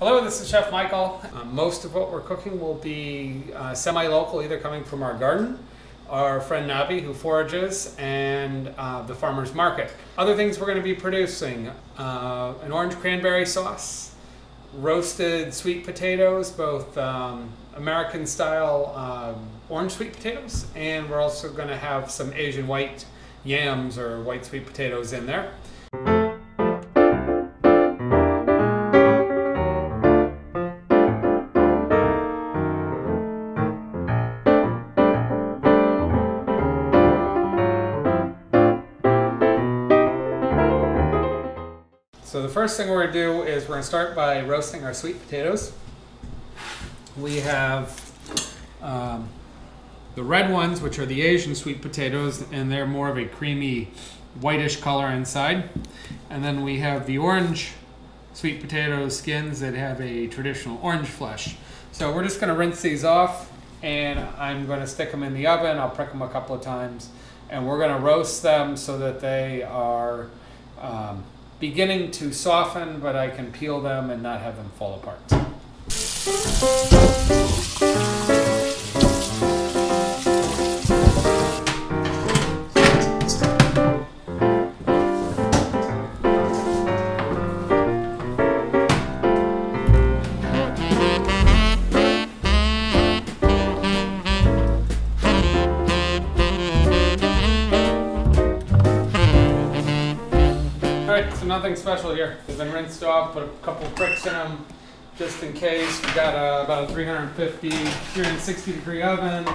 Hello, this is Chef Michael. Uh, most of what we're cooking will be uh, semi-local, either coming from our garden, our friend Nabi who forages, and uh, the farmer's market. Other things we're going to be producing, uh, an orange cranberry sauce, roasted sweet potatoes, both um, American style um, orange sweet potatoes, and we're also going to have some Asian white yams or white sweet potatoes in there. So the first thing we're gonna do is we're gonna start by roasting our sweet potatoes. We have um, the red ones, which are the Asian sweet potatoes, and they're more of a creamy whitish color inside. And then we have the orange sweet potato skins that have a traditional orange flesh. So we're just gonna rinse these off and I'm gonna stick them in the oven. I'll prick them a couple of times and we're gonna roast them so that they are um, beginning to soften, but I can peel them and not have them fall apart. Special here. They've been rinsed off, put a couple of pricks in them just in case. We've got about a 350, 360 degree oven.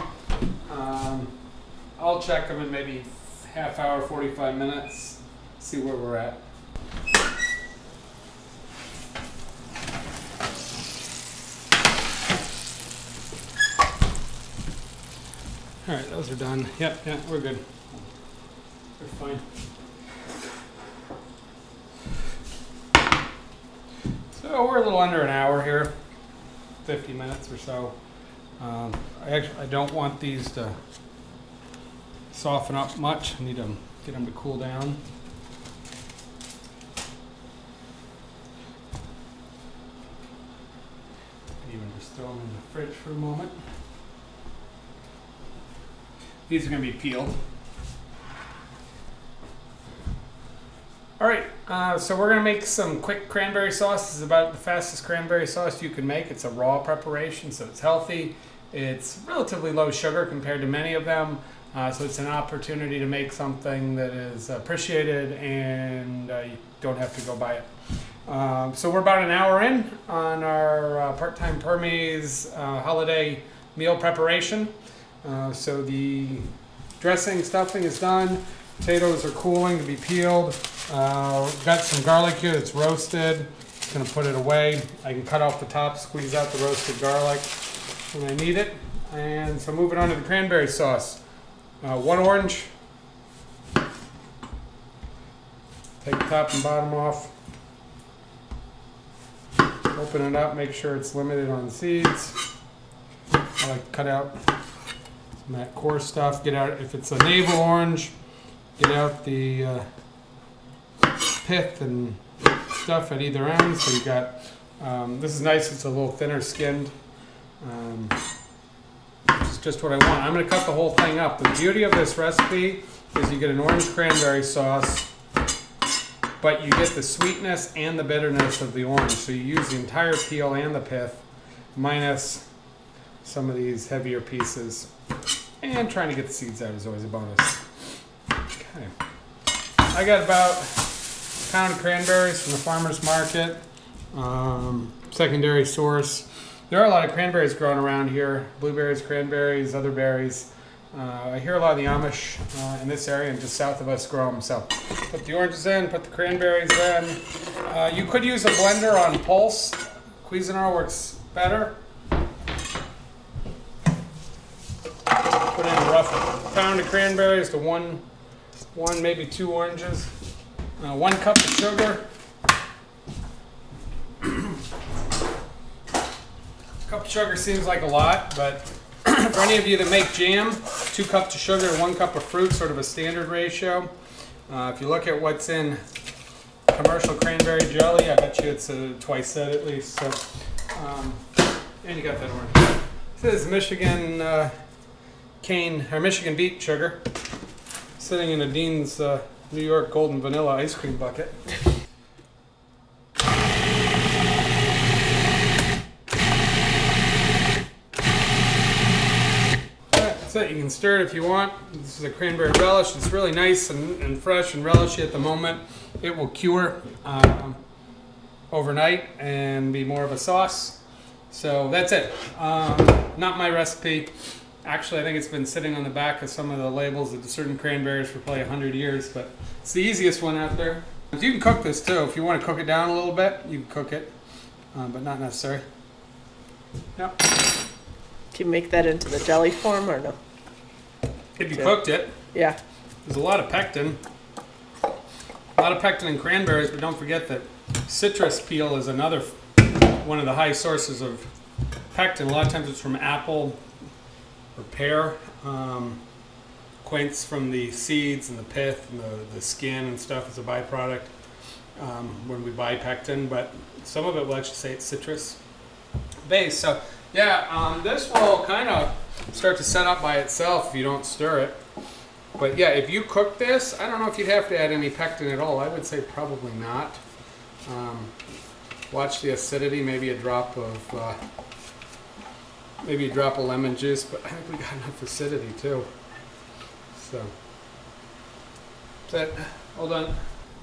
Um, I'll check them in maybe half hour, 45 minutes, see where we're at. All right, those are done. Yep, yeah, we're good. We're fine. So we're a little under an hour here, 50 minutes or so. Um, I actually I don't want these to soften up much. I need to get them to cool down. Even just throw them in the fridge for a moment. These are going to be peeled. All right, uh, so we're gonna make some quick cranberry sauce. This is about the fastest cranberry sauce you can make. It's a raw preparation, so it's healthy. It's relatively low sugar compared to many of them, uh, so it's an opportunity to make something that is appreciated and uh, you don't have to go buy it. Um, so we're about an hour in on our uh, part-time Permies uh, holiday meal preparation. Uh, so the dressing, stuffing is done. Potatoes are cooling to be peeled. Uh, got some garlic here that's roasted. Gonna put it away. I can cut off the top, squeeze out the roasted garlic when I need it. And so moving on to the cranberry sauce. Uh, one orange. Take the top and bottom off. Open it up, make sure it's limited on seeds. I like to cut out some of that core stuff. Get out, if it's a navel orange, get out the uh, pith and stuff at either end. So you got, um, this is nice, it's a little thinner skinned. Um, is just what I want. I'm gonna cut the whole thing up. The beauty of this recipe is you get an orange cranberry sauce, but you get the sweetness and the bitterness of the orange. So you use the entire peel and the pith, minus some of these heavier pieces. And trying to get the seeds out is always a bonus. I got about a pound of cranberries from the farmer's market, um, secondary source. There are a lot of cranberries growing around here blueberries, cranberries, other berries. Uh, I hear a lot of the Amish uh, in this area and just south of us grow them. So put the oranges in, put the cranberries in. Uh, you could use a blender on pulse. Cuisinart works better. Put in a rough pound of cranberries to one one, maybe two oranges, uh, one cup of sugar, a cup of sugar seems like a lot, but for any of you that make jam, two cups of sugar one cup of fruit, sort of a standard ratio. Uh, if you look at what's in commercial cranberry jelly. I bet you it's uh, twice that at least. So, um, and you got that orange. This is Michigan uh, cane or Michigan beet sugar, sitting in a Dean's uh, New York Golden Vanilla ice cream bucket. It. You can stir it if you want. This is a cranberry relish. It's really nice and, and fresh and relishy at the moment. It will cure um, overnight and be more of a sauce. So that's it. Um, not my recipe. Actually, I think it's been sitting on the back of some of the labels of certain cranberries for probably 100 years, but it's the easiest one out there. You can cook this too. If you want to cook it down a little bit, you can cook it, uh, but not necessary. Yep. Do you make that into the jelly form or no? If you Yeah. cooked it, Yeah. There's a lot of pectin. A lot of pectin in cranberries, but don't forget that citrus peel is another one of the high sources of pectin. A lot of times it's from apple pear. Um, quince from the seeds and the pith and the, the skin and stuff is a byproduct um, when we buy pectin, but some of it will actually say it's citrus based. So, yeah, um, this will kind of start to set up by itself if you don't stir it. But yeah, if you cook this, I don't know if you'd have to add any pectin at all. I would say probably not. Um, watch the acidity, maybe a drop of uh, maybe a drop of lemon juice, but I think we got enough acidity too. So that's. Hold on. All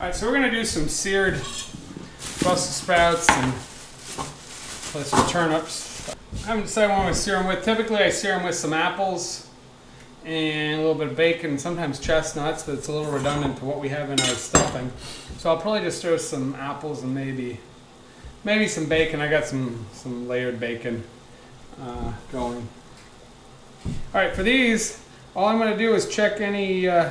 right, so we're gonna do some seared Brussels sprouts and plus some turnips. I haven't decided what I'm gonna sear them with. Typically, I sear them with some apples and a little bit of bacon, sometimes chestnuts, but it's a little redundant to what we have in our stuffing. So I'll probably just throw some apples and maybe maybe some bacon. I got some some layered bacon uh, going. All right, for these, all I'm going to do is check any uh,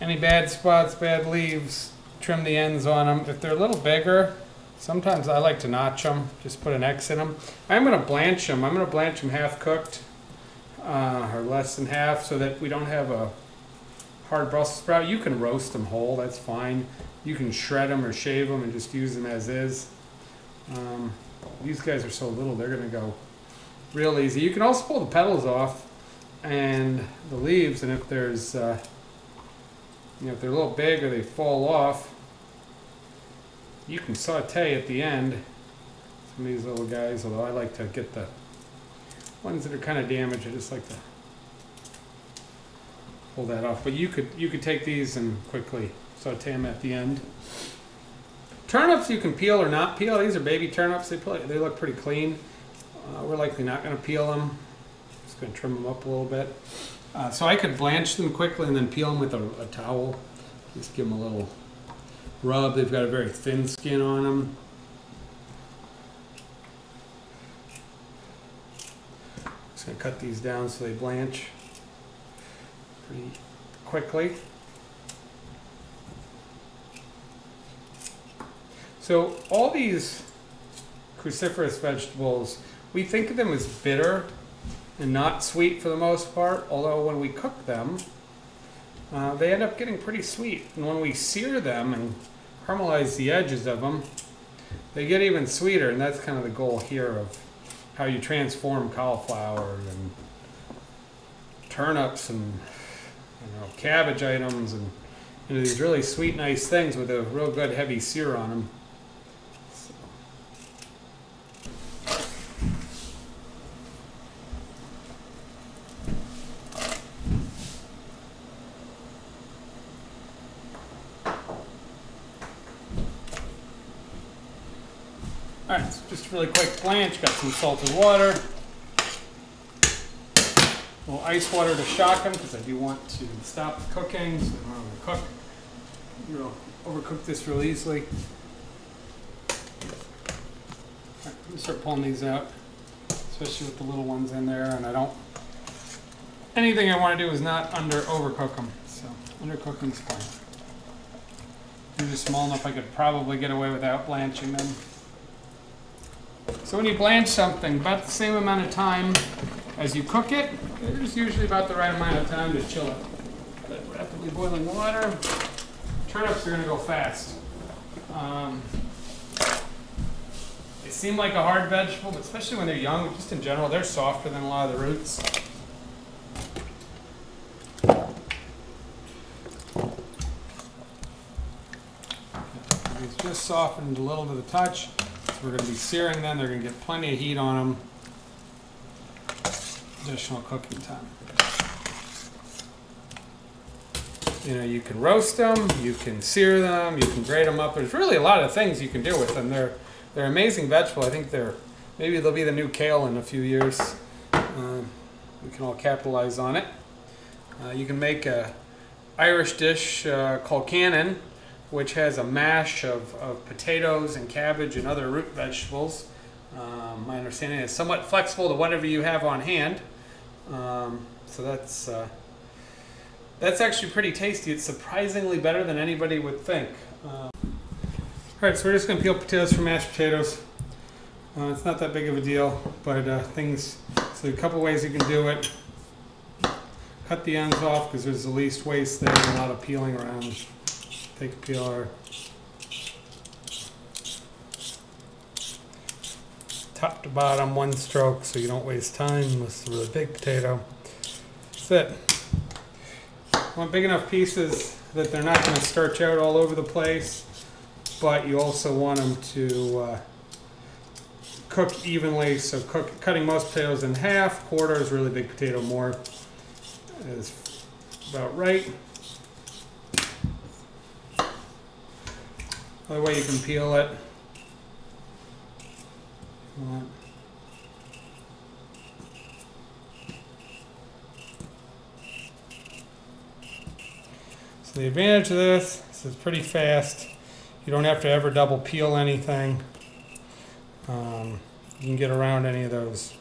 any bad spots, bad leaves, trim the ends on them. If they're a little bigger, sometimes I like to notch them, just put an X in them. I'm going to blanch them. I'm going to blanch them half cooked uh, or less than half so that we don't have a hard Brussels sprout. You can roast them whole, that's fine. You can shred them or shave them and just use them as is. Um, these guys are so little, they're gonna go real easy. You can also pull the petals off and the leaves, and if there's, uh, you know, if they're a little big or they fall off, you can saute at the end. Some of these little guys, although I like to get the ones that are kind of damaged, I just like to pull that off. But you could you could take these and quickly saute them at the end. Turnips you can peel or not peel. These are baby turnips. They play, they look pretty clean. Uh, we're likely not going to peel them. Just going to trim them up a little bit. Uh, so I could blanch them quickly and then peel them with a, a towel. Just give them a little rub. They've got a very thin skin on them. Just gonna cut these down so they blanch pretty quickly. So all these cruciferous vegetables, we think of them as bitter and not sweet for the most part, although when we cook them, uh, they end up getting pretty sweet. And when we sear them and caramelize the edges of them, they get even sweeter, and that's kind of the goal here of how you transform cauliflower and turnips and you know, cabbage items and into these really sweet, nice things with a real good heavy sear on them. All right, so just a really quick blanch. Got some salted water, a little ice water to shock them because I do want to stop the cooking, so I don't to. You overcook this real easily. Right, let me start pulling these out, especially with the little ones in there, and I don't. Anything I want to do is not under overcook them, so undercooking's fine. These are small enough I could probably get away without blanching them. So when you blanch something, about the same amount of time as you cook it, there's usually about the right amount of time to chill it. But rapidly boiling water, turnips are gonna go fast. Um, they seem like a hard vegetable, but especially when they're young, just in general, they're softer than a lot of the roots. It's just softened a little to the touch. We're going to be searing them. They're going to get plenty of heat on them. Additional cooking time. You know, you can roast them, you can sear them, you can grate them up. There's really a lot of things you can do with them. They're they're amazing vegetable. I think they're maybe they'll be the new kale in a few years. Uh, we can all capitalize on it. Uh, you can make a Irish dish uh, called cannon, which has a mash of, of potatoes and cabbage and other root vegetables. Um, my understanding is somewhat flexible to whatever you have on hand. Um, so that's uh, that's actually pretty tasty. It's surprisingly better than anybody would think. Um, all right, so we're just going to peel potatoes for mashed potatoes. Uh, it's not that big of a deal, but uh, things. So a couple ways you can do it. Cut the ends off because there's the least waste there and a lot of peeling around. Take peeler. Top to bottom, one stroke, so you don't waste time. Is a really big potato. That's it. Want big enough pieces that they're not going to starch out all over the place, but you also want them to uh, cook evenly. So cook, cutting most potatoes in half, quarter is really big potato, more is about right. Other way you can peel it. So the advantage of this is it's pretty fast. You don't have to ever double peel anything. Um, you can get around any of those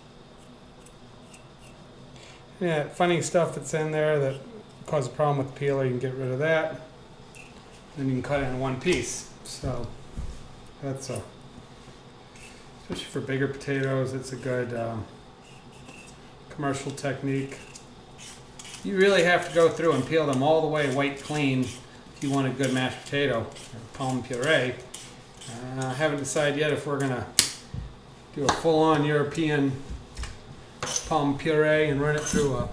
yeah, funny stuff that's in there that cause a problem with the peeler. You can get rid of that. Then you can cut it in one piece. So that's a especially for bigger potatoes. It's a good um, commercial technique. You really have to go through and peel them all the way white clean if you want a good mashed potato or pomme puree. Uh, I haven't decided yet if we're gonna do a full-on European pomme puree and run it through a,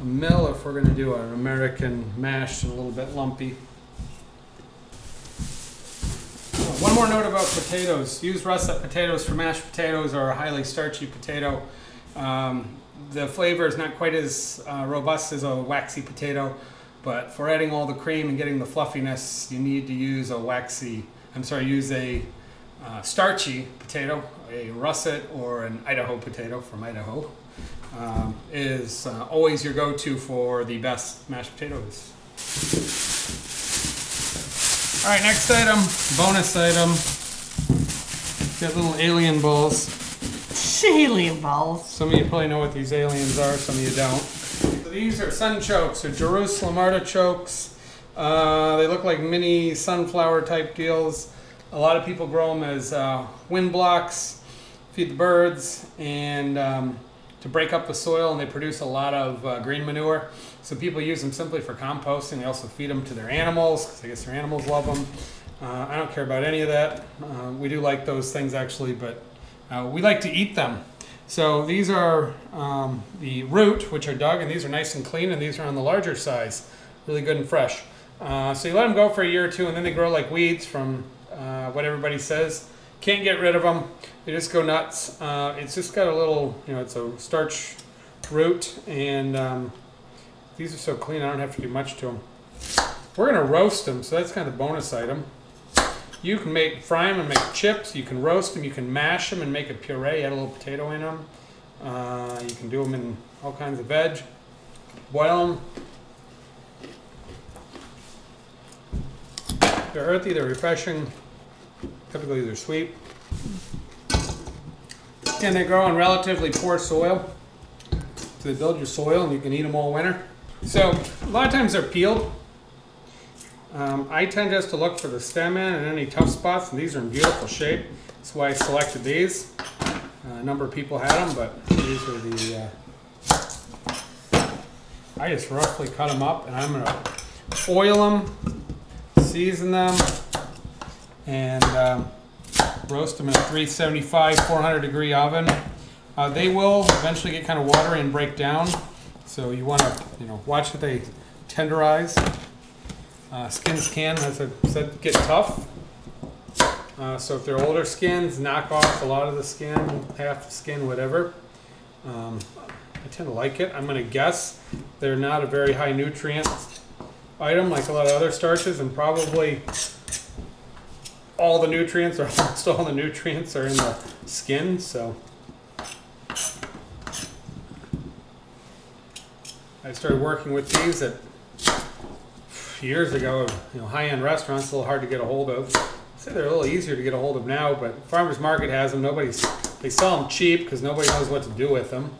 a mill, if we're gonna do an American mash and a little bit lumpy. One more note about potatoes. Use russet potatoes for mashed potatoes or a highly starchy potato. Um, the flavor is not quite as uh, robust as a waxy potato, but for adding all the cream and getting the fluffiness, you need to use a waxy, I'm sorry, use a uh, starchy potato, a russet or an Idaho potato from Idaho, um, is uh, always your go-to for the best mashed potatoes. All right, next item, bonus item. Got little alien balls. Alien balls. Some of you probably know what these aliens are, some of you don't. So these are sunchokes, or Jerusalem artichokes. Uh, they look like mini sunflower type deals. A lot of people grow them as uh, wind blocks, feed the birds, and um, to break up the soil, and they produce a lot of uh, green manure. So people use them simply for composting. They also feed them to their animals, because I guess their animals love them. Uh, I don't care about any of that. Uh, we do like those things actually, but uh, we like to eat them. So these are um, the root, which are dug, and these are nice and clean, and these are on the larger size, really good and fresh. Uh, so you let them go for a year or two, and then they grow like weeds from uh, what everybody says. Can't get rid of them; they just go nuts. Uh, it's just got a little, you know, it's a starch root, and um, these are so clean. I don't have to do much to them. We're gonna roast them, so that's kind of the bonus item. You can make fry them and make chips. You can roast them. You can mash them and make a puree. Add a little potato in them. Uh, you can do them in all kinds of veg. Boil them. They're earthy. They're refreshing. Typically, they're sweet. And they grow in relatively poor soil. So they build your soil, and you can eat them all winter. So a lot of times they're peeled. Um, I tend just to look for the stem end and any tough spots, and these are in beautiful shape. That's why I selected these. Uh, a number of people had them, but these are the. Uh, I just roughly cut them up, and I'm gonna oil them, season them, and um, roast them in a 375, 400 degree oven. Uh, they will eventually get kind of watery and break down, so you want to, you know, watch that they tenderize. Uh, skins can, as I said, get tough. Uh, so if they're older skins, knock off a lot of the skin, half the skin, whatever. Um, I tend to like it. I'm going to guess they're not a very high nutrient item like a lot of other starches, and probably all the nutrients, or almost all the nutrients, are in the skin. So I started working with these at years ago. You know, high-end restaurants, a little hard to get a hold of. I'd say they're a little easier to get a hold of now, but farmers market has them. Nobody's they sell them cheap because nobody knows what to do with them.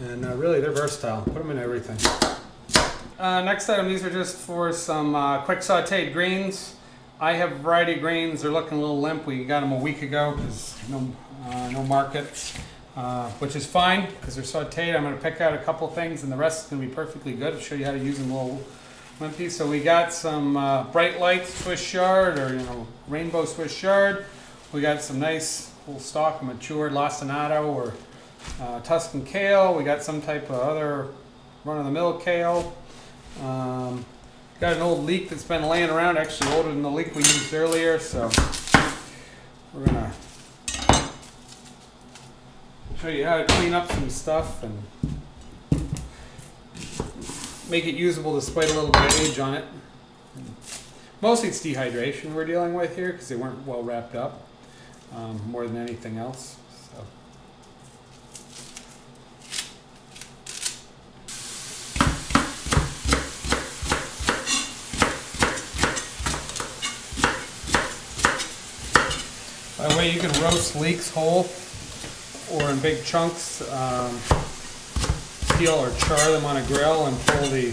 And uh, really, they're versatile. Put them in everything. Uh, next item, these are just for some uh, quick sauteed greens. I have a variety of greens. They're looking a little limp. We got them a week ago because no, uh, no market, uh, which is fine because they're sauteed. I'm going to pick out a couple things and the rest is going to be perfectly good. I'll show you how to use them a little wimpy. So we got some uh, bright light Swiss chard or you know rainbow Swiss chard. We got some nice stalk of matured lacinato or uh, Tuscan kale. We got some type of other run-of-the-mill kale. Um, got an old leek that's been laying around, actually older than the leek we used earlier, so we're gonna show you how to clean up some stuff and make it usable despite a little bit of age on it. Mostly it's dehydration we're dealing with here because they weren't well wrapped up um, more than anything else. So. By the way, you can roast leeks whole or in big chunks. Um, peel or char them on a grill and pull the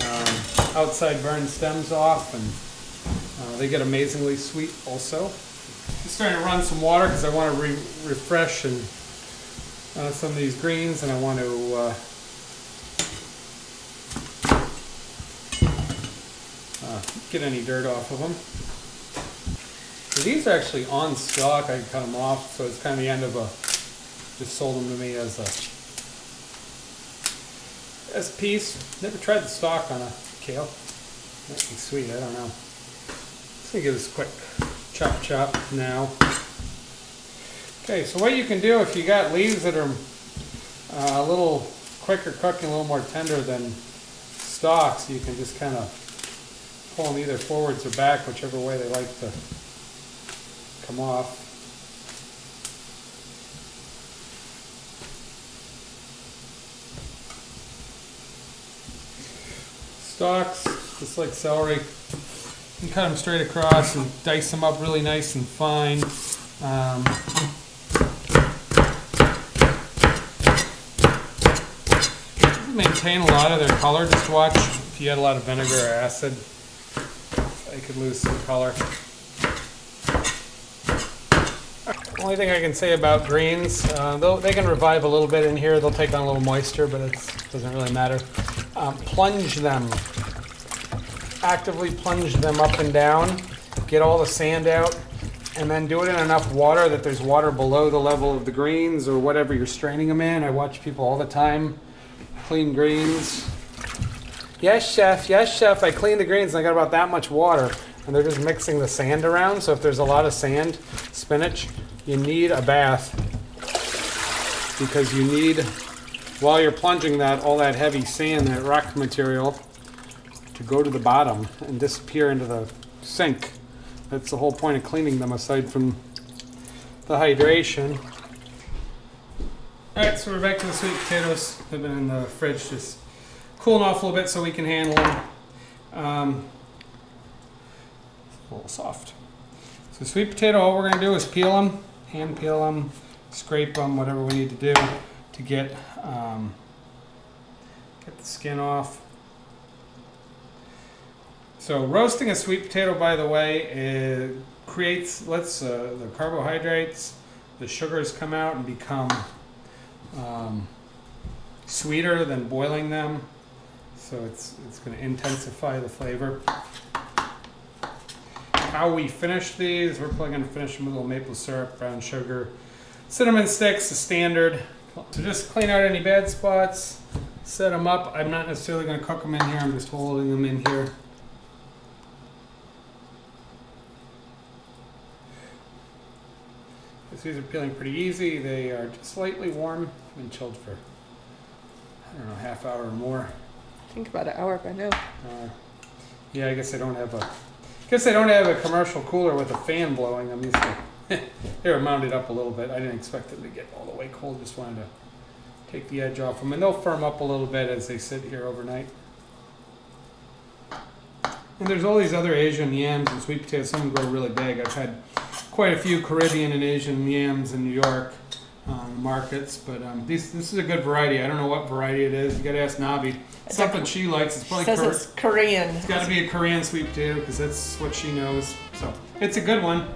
um, outside burned stems off, and uh, they get amazingly sweet also. I'm starting to run some water because I want to re refresh and uh, some of these greens, and I want to. Uh, uh, get any dirt off of them. These are actually on stock. I cut them off, so it's kind of the end of a. Just sold them to me as a as piece. Never tried the stock on a kale. Might be sweet. I don't know. Let's give this a quick chop chop now. Okay, so what you can do if you got leaves that are uh, a little quicker cooking, a little more tender than stalks, you can just kind of pull them either forwards or back, whichever way they like to come off. Stalks, just like celery, you cut them straight across and dice them up really nice and fine. Um, maintain a lot of their color. Just watch if you had a lot of vinegar or acid, they could lose some color. Only thing I can say about greens, uh, they'll- they can revive a little bit in here. They'll take on a little moisture, but it doesn't really matter. Um, plunge them. Actively plunge them up and down. Get all the sand out, and then do it in enough water that there's water below the level of the greens or whatever you're straining them in. I watch people all the time clean greens. Yes, chef. Yes, chef. I cleaned the greens and I got about that much water, and they're just mixing the sand around. So if there's a lot of sand, spinach, you need a bath because you need, while you're plunging that, all that heavy sand, that rock material, to go to the bottom and disappear into the sink. That's the whole point of cleaning them, aside from the hydration. All right, so we're back to the sweet potatoes. They've been in the fridge, just cooling off a little bit so we can handle them. Um, a little soft. So sweet potato, all we're gonna do is peel them, hand peel them, scrape them, whatever we need to do to get um, get the skin off. So roasting a sweet potato, by the way, creates lets uh, the carbohydrates, the sugars come out and become um, sweeter than boiling them. So it's it's going to intensify the flavor. How we finish these. We're probably gonna finish them with a little maple syrup, brown sugar, cinnamon sticks, the standard. So just clean out any bad spots, set them up. I'm not necessarily gonna cook them in here. I'm just holding them in here. These are peeling pretty easy. They are slightly warm. Been chilled for I don't know half hour or more. I think about an hour by now. Uh, yeah, I guess I don't have a. Guess they don't have a commercial cooler with a fan blowing. I'm used they were mounted up a little bit. I didn't expect them to get all the way cold. Just wanted to take the edge off them, and they'll firm up a little bit as they sit here overnight. And there's all these other Asian yams and sweet potatoes. Some grow really big. I've had quite a few Caribbean and Asian yams in New York markets, but um, these, this is a good variety. I don't know what variety it is. You got to ask Nabi. Something she likes. It's probably Says Kor- it's Korean. it's got to be a Korean sweet too, because that's what she knows. So it's a good one.